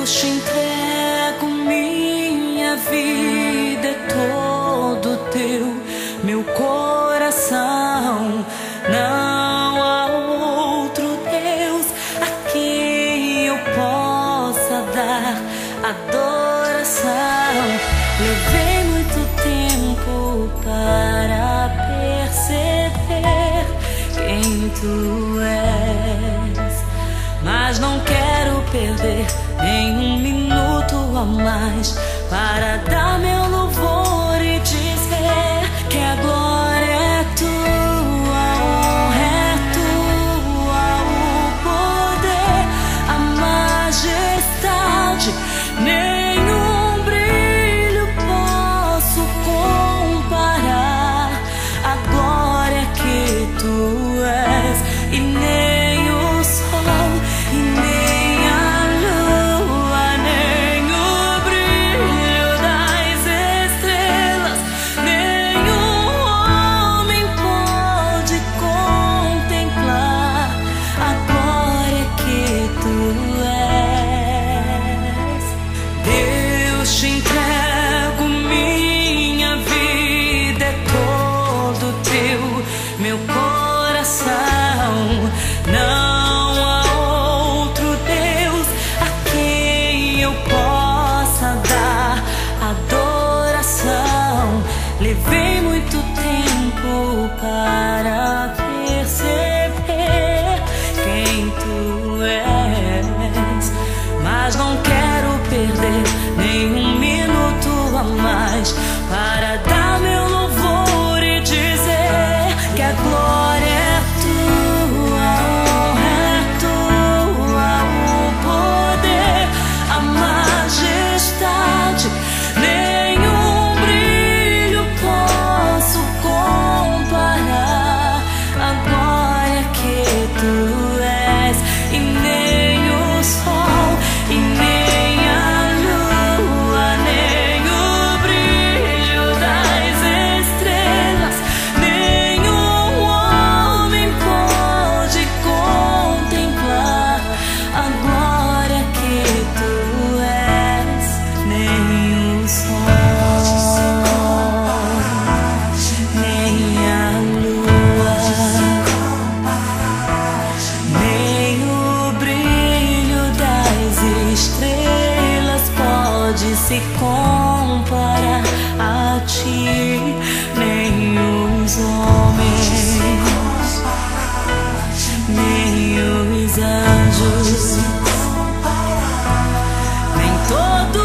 Jesus, te entrego minha vida, é todo teu, meu coração. Não há outro Deus a quem eu possa dar adoração. Levei muito tempo para perceber quem tu és mas não quero perder nem um minuto a mais para dar meu louvor. para anjos. Nem todo